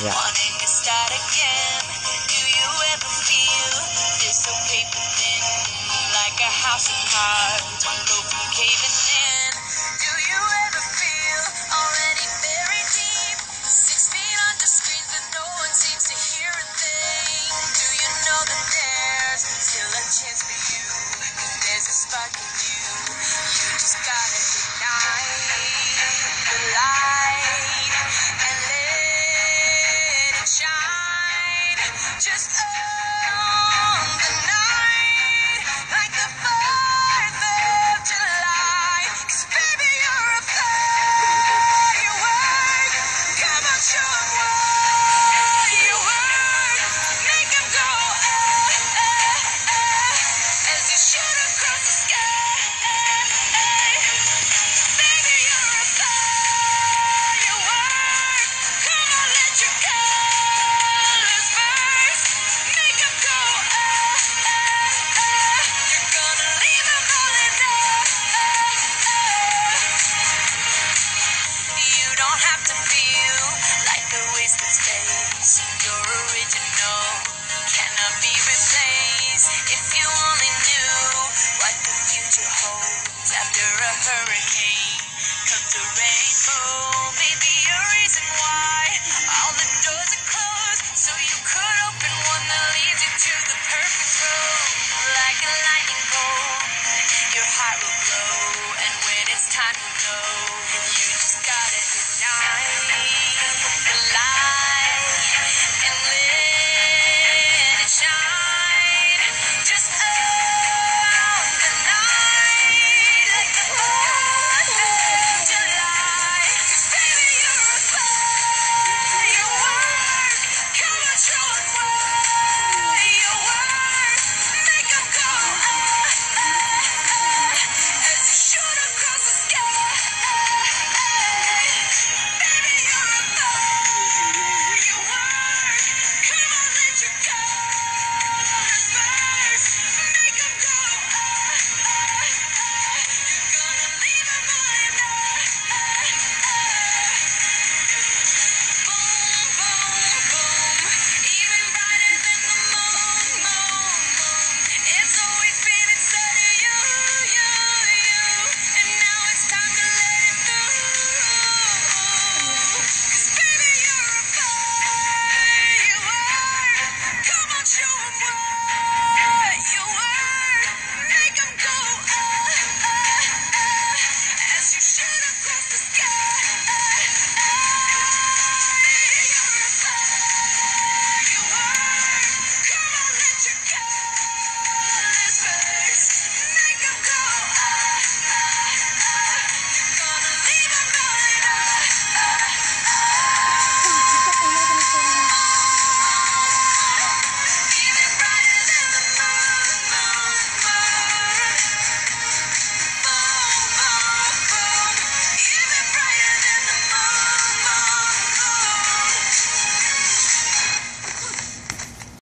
Yeah. wanting to start again. Do you ever feel this so paper thin, like a house of cards, one blow from caving in? Do you ever feel already buried deep, six feet under screens, but no one seems to hear a thing? Do you know that there's still a chance for you? 'Cause there's a spark in you. You just gotta Just on don't have to feel like a wasted space. You're original, cannot be replaced. If you only knew what the future holds after a hurricane comes a rainbow. Maybe a reason why all the doors are closed, so you could open one that leads you to the perfect road.